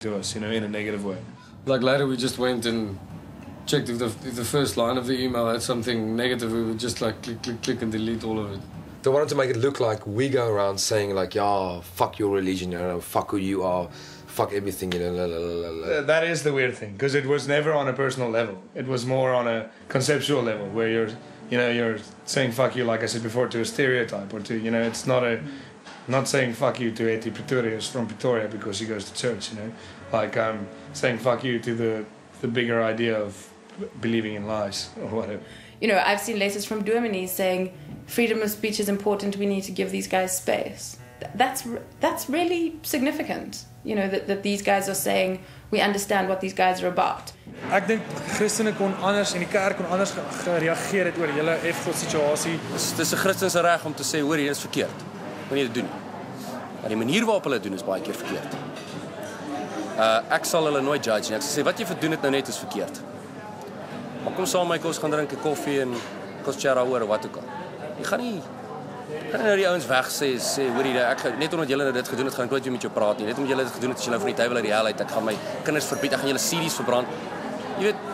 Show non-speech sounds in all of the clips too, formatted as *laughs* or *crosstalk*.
to us, you know, in a negative way. Like later, we just went and checked if the, if the first line of the email had something negative. We would just like click, click, click, and delete all of it. They wanted to make it look like we go around saying like, "Yeah, fuck your religion, you know, fuck who you are, fuck everything," you know. La, la, la, la. That is the weird thing because it was never on a personal level. It was more on a conceptual level where you're, you know, you're saying fuck you, like I said before, to a stereotype or to, you know, it's not a, not saying fuck you to Eti Pretorius from Pretoria because he goes to church, you know, like I'm saying fuck you to the, the bigger idea of believing in lies or whatever. You know, I've seen letters from Germany saying freedom of speech is important. We need to give these guys space. That's that's really significant. You know that, that these guys are saying we understand what these guys are about. Ek dink Christene kon anders en die kerk kon anders ge- gereageer het oor die hele F-God situasie. Dis dis 'n Christen se reg om te sê hoor hier is verkeerd. Moenie dit doen. Maar die manier waarop hulle doen is baie keer verkeerd. Uh ek sal hulle nooit judge nie. Ek sê wat jy verdoen het nou net is verkeerd. Maar kom saam my, kom ons gaan drink 'n koffie en chat daaroor of wat ook al. Jy gaan nie gaan nou die ouens weg sê sê hoor hier ek net omdat julle nou dit gedoen het gaan ek nooit weer met jou praat nie. Net omdat julle dit gedoen het as jy nou van die duiwel uit die hel uit ek gaan my kinders verbied, ek gaan julle series verbrand. Jy weet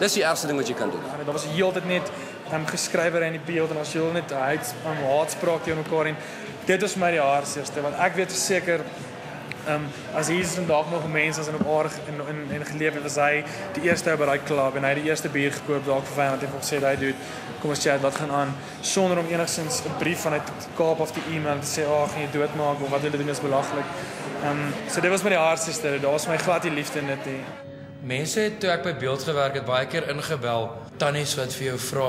Dis die ergste ding wat jy kan doen. En daar was heeltyd net um, geskrywer in die beeld en as jy net hate um, haatspraak teenoor mekaar en dit vir my die hardste want ek weet verseker um, as Jesus vandag nog mense as in op aarde en en, en geleef het was hy die eerste by daai klub en hy het die eerste bier gekoop dalk vir Wynand en gesê hy doen kom ons chat wat gaan aan sonder om enigsins 'n brief vanuit Kaap of die e-mail te sê ag gaan jy doodmaak of wat hulle doen is belaglik. Ehm um, so dit was my die hardste. Daar was my glad die liefde in dit nie. Mense het toe ek by beeld gewerk het baie keer ingebel tannies wat vir jou vra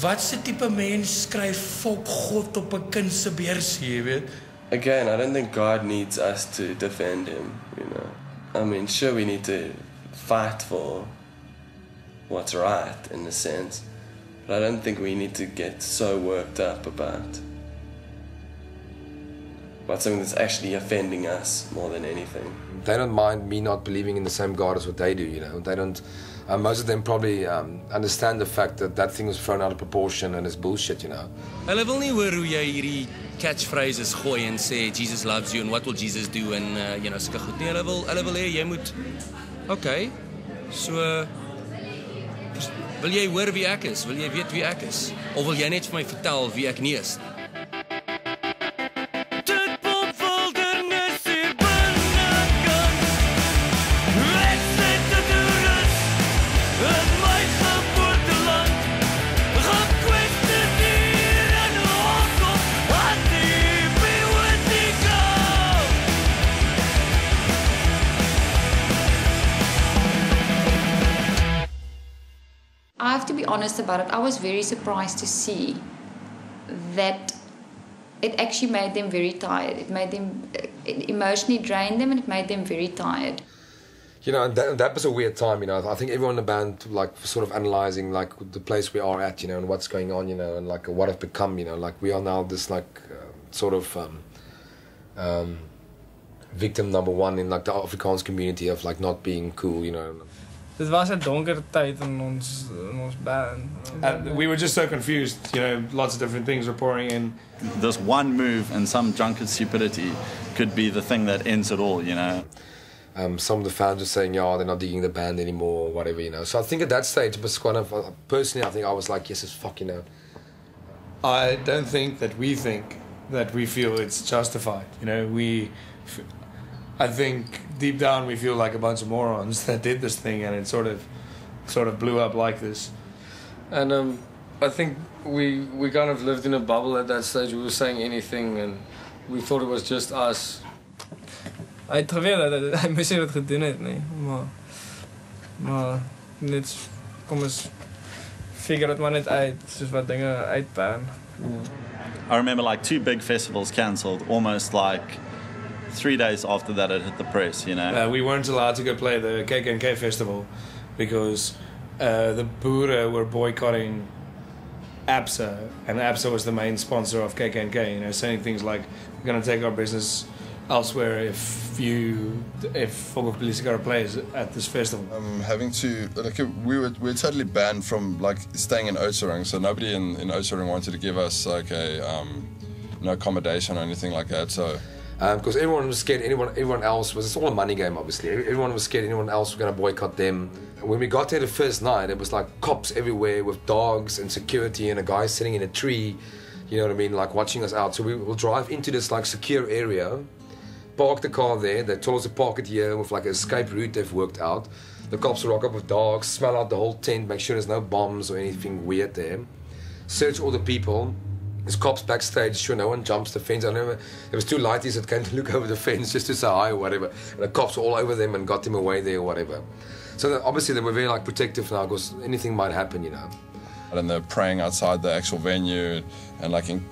wat se tipe mens skryf fok God op 'n kind se beursie, jy weet? Again, I don't think God needs us to defend him, you know. I mean, sure, we need to fight for what's right in a sense, but I don't think we need to get so worked up about about something that's actually offending us more than anything. They don't mind me not believing in the same God as what they do, you know. They don't. Uh, most of them probably um, understand the fact that that thing was thrown out of proportion and is bullshit, you know. Hulle wil nie hoor hoe jy hierdie catchphrases gooi en sê Jesus loves you and what will Jesus do en uh, you know sulke goed nie. Hulle wil hulle wil hê jy moet Okay. So uh, wil jy hoor wie ek is? Wil jy weet wie ek is? Of wil jy net vir my vertel wie ek nie is? I honest about it. I was very surprised to see that it actually made them very tired. It made them it emotionally drained them, and it made them very tired. You know, that, that was a weird time, you know. I think everyone in the band, like, sort of analysing, like, the place we are at, you know, and what's going on, you know, and, like, what have become, you know. Like, we are now this, like, uh, sort of um, um, victim number one in, like, the Afrikaans community of, like, not being cool, you know. Dit was 'n donker tyd in ons in ons band. And we were just so confused, you know, lots of different things were pouring in. This one move and some drunken stupidity could be the thing that ends it all, you know. Um, some of the fans were saying, yeah, they're not digging the band anymore, or whatever, you know. So I think at that stage, it was kind of, uh, personally, I think I was like, yes, it's fucking you know. I don't think that we think that we feel it's justified. You know, we. F- I think deep down we feel like a bunch of morons *laughs* that did this thing, and it sort of, sort of blew up like this. And um, I think we we kind of lived in a bubble at that stage. We were saying anything, and we thought it was just us. Hy het geweet dat hy, hy moes nie dit gedoen het nie, maar maar net kom ons figure dit maar net uit soos wat dinge uitpan. I remember like two big festivals cancelled almost like three days after that it hit the press, you know. Uh, we weren't allowed to go play the KKK festival because uh, the Boere were boycotting ABSA, and ABSA was the main sponsor of KKK. You know, saying things like, "We're going to take our business elsewhere if you, if Fokofpolisiekar plays at this festival." Um, having to like we were we were totally banned from like staying in Oudtshoorn, so nobody in in Oudtshoorn wanted to give us like a um, no accommodation or anything like that. So Um, because everyone was scared. Anyone, everyone else was. It's all a money game, obviously. Everyone was scared. Anyone else was going to boycott them. When we got there the first night, it was like cops everywhere with dogs and security, and a guy sitting in a tree. You know what I mean? Like watching us out. So we will drive into this like secure area, park the car there. They told us to park it here with like an escape route they've worked out. The cops rock up with dogs, smell out the whole tent, make sure there's no bombs or anything weird there. Search all the people. There's cops backstage, sure no one jumps the fence. I remember there was two lighties that came to look *laughs* over the fence just to say hi or whatever. And the cops were all over them and got them away there or whatever. So that, obviously they were very like protective now because anything might happen, you know. And they're praying outside the actual venue and like en-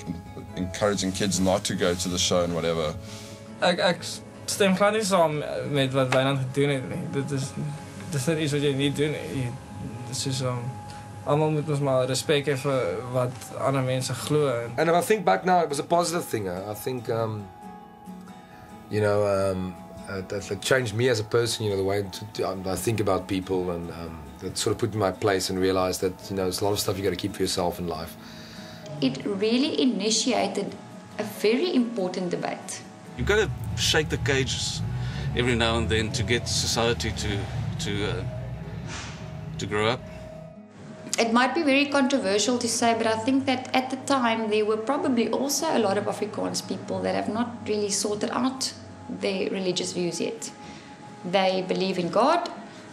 encouraging kids not to go to the show and whatever. Ek ek stem glad nie saam met wat Wynand gedoen het nie. Dit is dis net iets wat jy nie doen nie. Jy- Dis is um almal moet ons maar respek hê vir wat ander mense glo. en- And if I think back now, it was a positive thing. I I think, um, you know, um, uh, that, that changed me as a person. You know, the way to, to, um, I think about people, and um, that sort of put me in my place and realized that you know, there's a lot of stuff you got to keep for yourself in life. It really initiated a very important debate. You've got to shake the cages every now and then to get society to to uh, to grow up. It might be very controversial to say, but I think that at the time there were probably also a lot of Afrikaans people that have not really sorted out their religious views yet. They believe in God,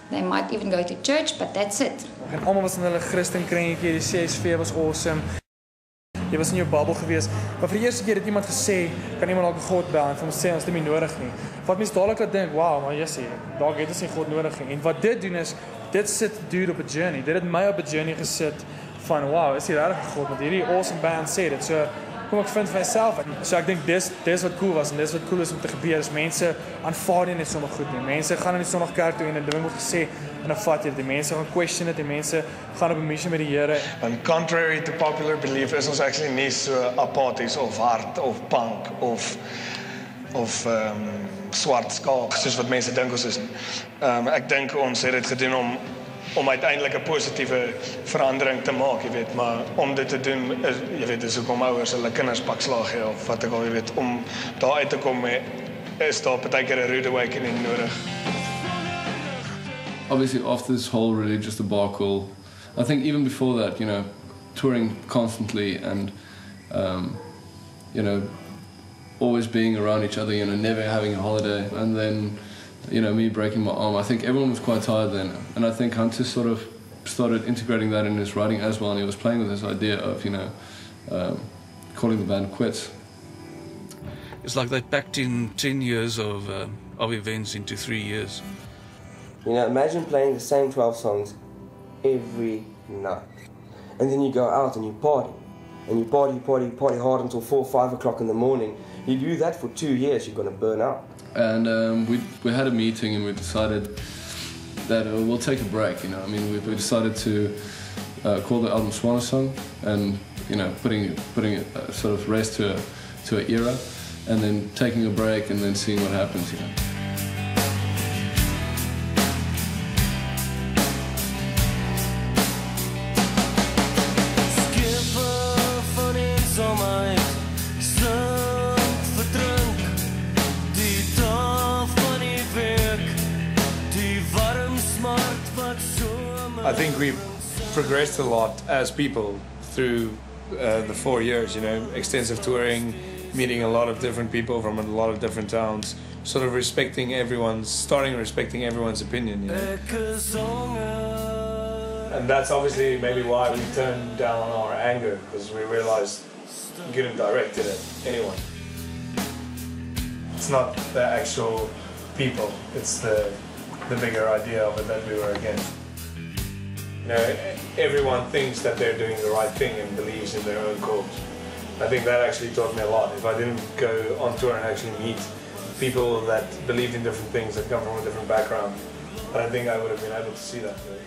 they might even go to church, but that's it. En almal was in hulle Christen kringetjie, die CSV was awesome. Jy was in jou bubbel gewees. Maar vir die eerste keer het iemand gesê, kan iemand dalk God bel en vir hom sê ons het hom nie nodig nie. Wat mense dadelik laat dink, wow, maar Jessie, dalk het ons nie God nodig nie. En wat dit doen is, dit sit dude op 'n journey. Dit het my op 'n journey gesit van wow, is hier regtig God met hierdie awesome band sê dit. So kom ek vind vir myself. So ek dink dis dis wat cool was en dis wat cool is om te gebeur. Is mense aanvaar nie net sommer goed nie. Mense gaan in die Sondag kerk toe en 'n ding word gesê en dan vat jy dit. Die mense gaan question dit. Die mense gaan op 'n missie met die Here. And contrary to popular belief is ons actually nie so apaties of hard of punk of of ehm um, swart skaap soos wat mense dink ons is nie. Ehm um, ek dink ons het dit gedoen om om uiteindelik 'n positiewe verandering te maak, jy weet, maar om dit te doen is jy weet dis hoekom ouers hulle kinders pak slag gee of wat ek al jy weet om daar uit te kom is daar baie keer 'n rude awakening nodig. obviously after this whole religious debacle, I think even before that, you know, touring constantly and, um, you know, always being around each other, you know, never having a holiday, and then, you know, me breaking my arm. I think everyone was quite tired then, and I think Hunter sort of started integrating that in his writing as well, and he was playing with this idea of, you know, um, calling the band quits. It's like they packed in 10 years of, uh, of events into three years. You know, imagine playing the same 12 songs every night. And then you go out and you party. And you party, party, party hard until 4 5 o'clock in the morning. You do that for two years, you're going to burn out. and um, we we had a meeting and we decided that uh, we'll take a break. You know, I mean, we, we decided to uh, call the album Swan Song, and you know, putting putting uh, sort of race to a to an era, and then taking a break and then seeing what happens. You know. I think we've progressed a lot as people through uh, the four years, you know, extensive touring, meeting a lot of different people from a lot of different towns, sort of respecting everyone's, starting respecting everyone's opinion, you know. And that's obviously maybe why we turned down our anger, because we realized we couldn't direct it at anyone. It's not the actual people, it's the, the bigger idea of it that we were against. You know, everyone thinks that they're doing the right thing and believes in their own cause. I think that actually taught me a lot. If I didn't go on tour and actually meet people that believed in different things, that come from a different background, I don't think I would have been able to see that. Really.